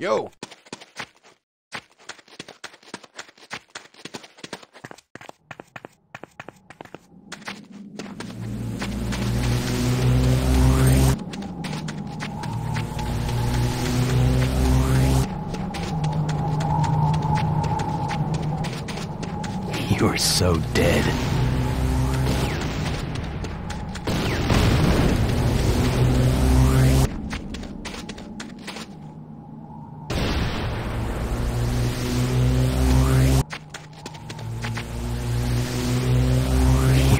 Yo. You're so dead.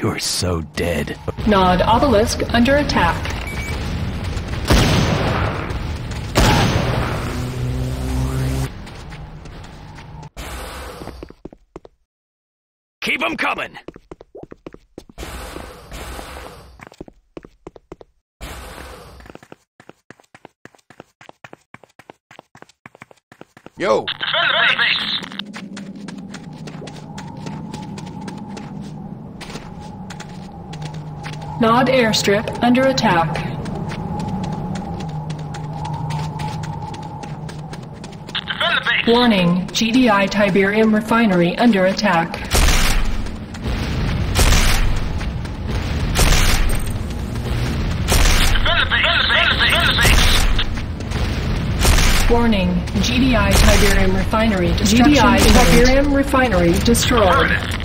You're so dead. Nod obelisk under attack. Keep 'em coming! Yo. Defend the base! Nod airstrip under attack. Defend the base! Warning, GDI Tiberium refinery under attack. Warning, GDI Tiberium refinery destruction. GDI Tiberium refinery destroyed.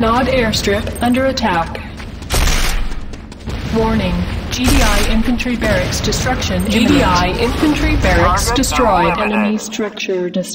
Nod airstrip under attack. Warning, GDI infantry barracks destruction. GDI infantry barracks destroyed. Enemy structure destroyed.